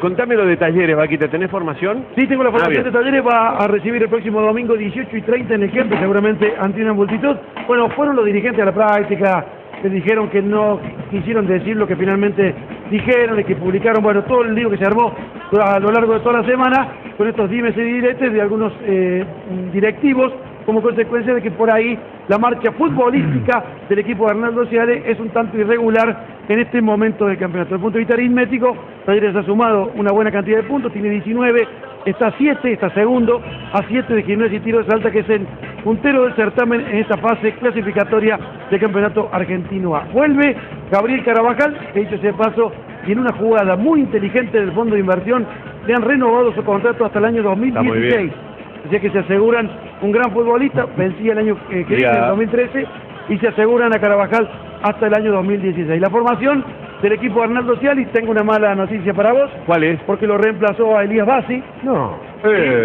Contame los de talleres, Vaquita, ¿tenés formación? Sí, tengo la Ah, formación de talleres, va a recibir el próximo domingo 18 y 30 en el Kempe, seguramente ante una multitud. Bueno, fueron los dirigentes a la práctica, que dijeron que no quisieron decir lo que finalmente dijeron y que publicaron, bueno, todo el lío que se armó a lo largo de toda la semana con estos dimes y diretes de algunos eh, directivos como consecuencia de que por ahí la marcha futbolística del equipo de Arnaldo Ciales es un tanto irregular en este momento del campeonato. Desde el punto de vista aritmético, Talleres ha sumado una buena cantidad de puntos, tiene 19, está a 7, está segundo, a 7 de Quilmes y Tiro de Salta, que es el puntero del certamen en esta fase clasificatoria del campeonato argentino A. Vuelve Gabriel Carabajal, que dicho ese paso, y en una jugada muy inteligente del fondo de inversión, le han renovado su contrato hasta el año Está muy 2016. Bien. Así que se aseguran un gran futbolista, vencía el año eh, que viene, el 2013, y se aseguran a Carabajal hasta el año 2016. La formación del equipo de Arnaldo Cialis, tengo una mala noticia para vos, ¿Cuál es? porque lo reemplazó a Elías Bassi. No.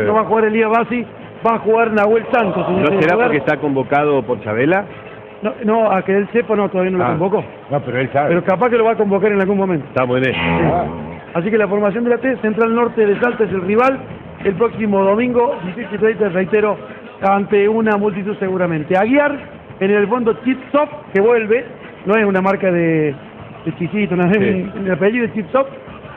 No va a jugar Elías Bassi, va a jugar Nahuel Santos. ¿No será porque está convocado por Chabela? No, no, a que él sepa, no, todavía no lo Ah. convocó. No, pero él sabe. Pero capaz que lo va a convocar en algún momento. Estamos en eso. Ah. Así que la formación de la T, Central Norte de Salta es el rival el próximo domingo, 18 y 30, reitero, ante una multitud seguramente. Aguiar, en el fondo Chip Top, que vuelve, no es una marca de, de no es Sí. un, un apellido de Chip Top.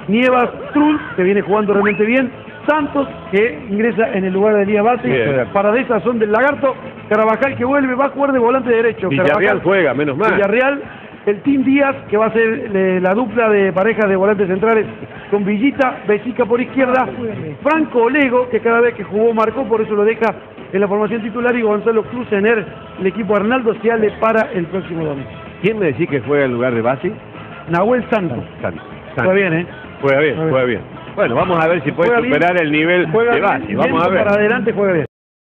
Nievas Trull, que viene jugando realmente bien. Santos, que ingresa en el lugar de Elías. Bien. Para de esas son del Lagarto. Carabajal, que vuelve, va a jugar de volante derecho. Villarreal Carabajal, juega, menos mal. Villarreal, el Team Díaz, que va a ser eh, la dupla de parejas de volantes centrales con Villita, Besica por izquierda, Franco Olego, que cada vez que jugó marcó, por eso lo deja en la formación titular, y Gonzalo Cruz en el, equipo Arnaldo Ciale para el próximo domingo. ¿Quién me decís que juega en lugar de Basi? Nahuel Santos. Santos. Juega bien, ¿eh? Juega bien, Juega bien. Bueno, vamos a ver si puede Juega bien. superar el nivel Juega de Basi. Vamos a ver. para adelante juega bien.